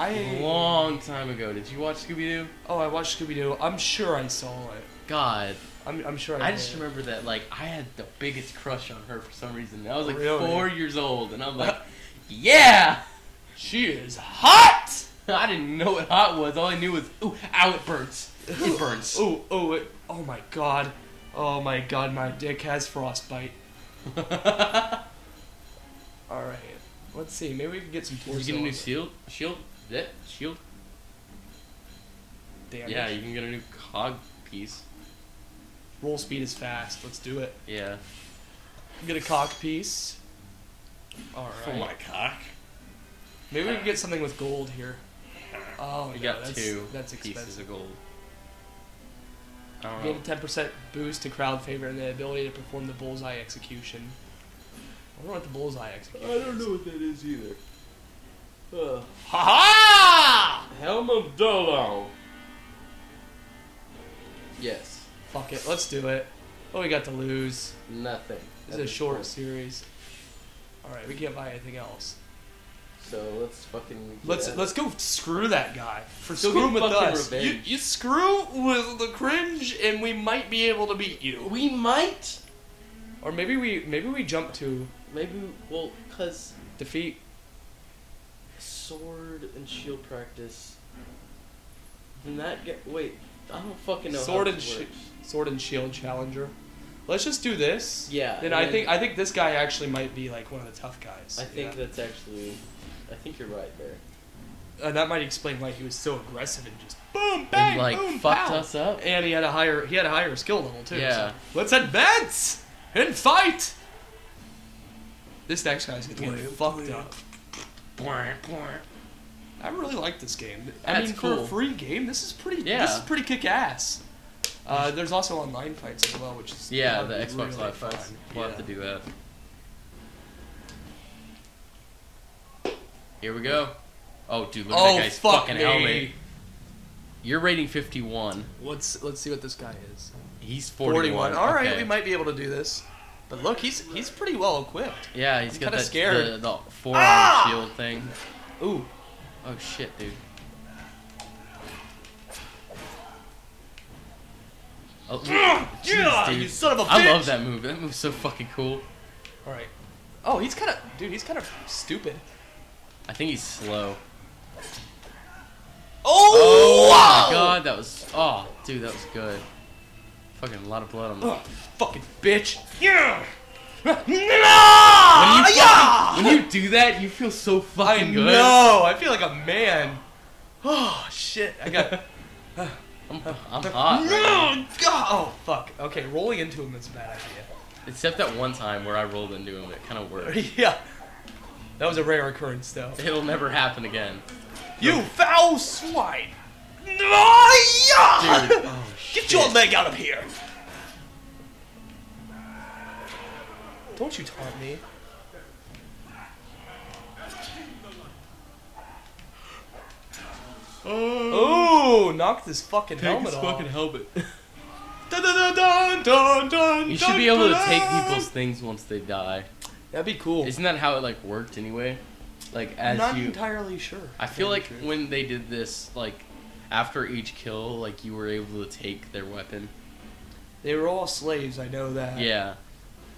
I long time ago. Did you watch Scooby Doo? oh I watched Scooby Doo. I'm sure I saw it. God, I'm, I'm sure I. I did. just remember that like I had the biggest crush on her for some reason. I was like Really? four years old, and I'm like, yeah. She is hot. I didn't know what hot was. All I knew was, ooh, ow, it burns. It burns. Oh oh it, oh my god. Oh my god, my dick has frostbite. All right. Let's see. Maybe we can get some Did torso. you get a new shield? Shield? That shield? damage. Yeah, you can get a new cog piece. Roll speed is fast. Let's do it. Yeah. Get a cock piece. All right. For my cock. Maybe we can get something with gold here. Oh, We no, got that's, two That's pieces of gold. I don't Gain a ten percent boost to crowd favor and the ability to perform the bullseye execution. I wonder what the bullseye execution. is. I don't know what that is either. Uh, Ha ha! Helm of Dolo. Yes. Fuck it, let's do it. What we got to lose? Nothing. This is a short series. All right, we can't buy anything else. So let's fucking. Let's let's go screw that guy for Go screwing with us. You, you screw with the cringe, and we might be able to beat you. We might. Or maybe we maybe we jump to Maybe. Well, cause defeat. Sword and shield practice. Then that get wait. I don't fucking know. Sword how and this shi- Sword and shield challenger. Let's just do this. Yeah. Then and I think I think this guy actually might be like one of the tough guys. I think yeah. that's actually. I think you're right there. and that might explain why he was so aggressive and just boom bang And like boom fucked pow. us up. And he had a higher he had a higher skill level too. Yeah. so Let's advance and fight. This next guy's gonna get fucked up. I really like this game. I That's mean, for cool. a free game, this is pretty. Yeah. This is pretty kick ass. Uh, there's also online fights as well, which is Yeah, the Xbox really Live fun. fights. We'll have to do that. Here we go. Oh, dude, look at Oh that guy's fuck fucking me! helmet. You're rating 51. Let's let's see what this guy is. He's 41. All right, okay. we might be able to do this. But look, he's he's pretty well equipped. Yeah, he's I'm got that scared. The, the forearm Ah! shield thing. Ooh, Oh shit, dude. Oh, yeah, dude. you son of a bitch! I love that move. That move's so fucking cool. All right. Oh, he's kind of dude. He's kind of stupid. I think he's slow. Oh, wow! my god, that was. Oh, dude, that was good. Fucking a lot of blood on the. Ugh, fucking bitch. Yeah. When you, yeah. fucking, when you do that, you feel so I fucking good. know. I feel like a man. Oh shit! I got. I'm, I'm hot. right now. No, God. Oh fuck. Okay, rolling into him is a bad idea. Except that one time where I rolled into him, it kind of worked. yeah. That was a rare occurrence, though. It'll never happen again. You foul swine! Oh, yeah! Dude, oh, Get shit. your leg out of here! Don't you taunt me. Oh, knocked this fucking Take helmet his off. fucking helmet. Dun, dun, dun, dun, dun, You should be able to take people's things once they die. That'd be cool. Isn't that how it like worked anyway? Like I'm as not you, entirely sure. I feel like true. when they did this, like after each kill, like you were able to take their weapon. they were all slaves. I know that. Yeah,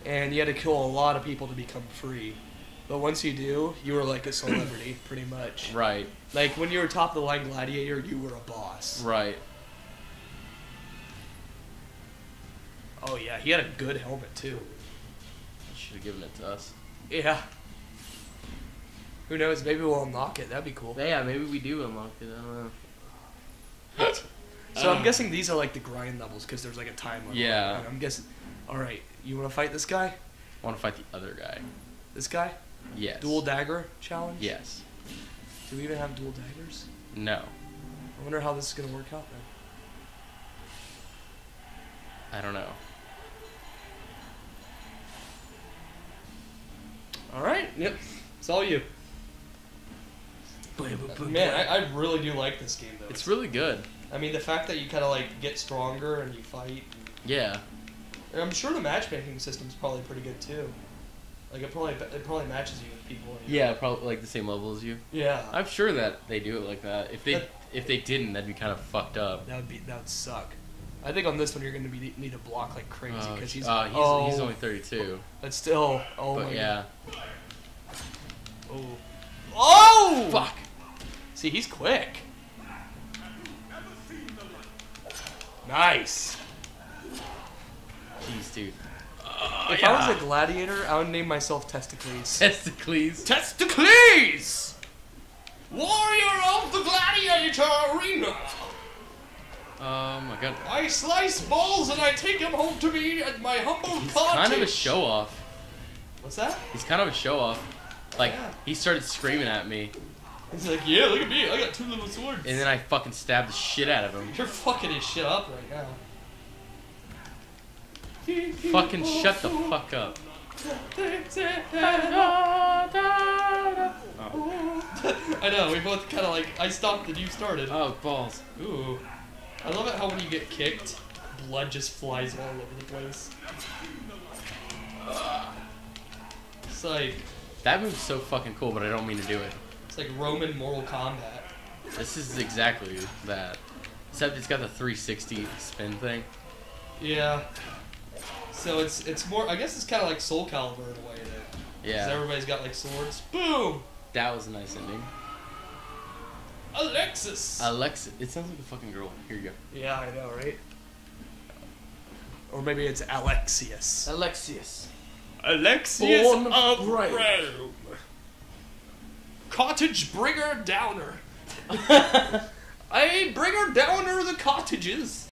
and you had to kill a lot of people to become free. But once you do, you were like a celebrity, pretty much. right, Like when you were top of the line gladiator, you were a boss. right. Oh yeah, he had a good helmet too. Should have given it to us. Yeah. Who knows? Maybe we'll unlock it. That'd be cool. Yeah, maybe we do unlock it. I don't know. So I'm ah. guessing these are like the grind levels because there's like a time limit. Yeah. And I'm guessing. All right, you want to fight this guy? I want to fight the other guy. This guy? Yes. Dual dagger challenge? Yes. Do we even have dual daggers? No. I wonder how this is gonna work out then. I don't know. All right. Yep. It's all you. Man, I, I really do like this game though. It's really good. I mean, the fact that you kind of like get stronger and you fight. Yeah. And I'm sure the matchmaking system's probably pretty good too. Like it probably it probably matches you with people. in your- Yeah, probably like the same level as you. Yeah. I'm sure that they do it like that. If they That- if they didn't, that'd be kind of fucked up. That would be that would suck. I think on this one you're gonna be need to block like crazy Oh, because he's uh, he's, oh, he's only 32. but still oh but my yeah, oh oh fuck. see he's quick nice Jeez, dude. if I was a gladiator I would name myself Testicles Testicles. Testicles warrior of the gladiator arena Oh my god. I slice balls and I take them home to me at my humble He's cottage kind of a show off. what's that He's kind of a show off. Like Yeah. he started screaming at me, he's like yeah look at me I got two little swords and then I fucking stabbed the shit out of him. You're fucking his shit up right now. Fucking shut the fuck up. Oh. I know, we both kind of like, I stopped and you started. Oh balls. Ooh. I love it how when you get kicked, blood just flies all over the place. It's like, That move's so fucking cool, but I don't mean to do it. It's like Roman Mortal Kombat. This is exactly that. Except it's got the 360 spin thing. Yeah. So it's it's more, I guess it's kind of like Soul Calibur in a way there. 'Cause Yeah. everybody's got like swords. Boom! That was a nice ending. Alexis! Alexis. it sounds like a fucking girl. Here you go. Yeah, I know, right? Or maybe it's Alexius. Alexius. Alexius Born of Rome. Rome. Cottage bringer downer. I bringer downer the cottages.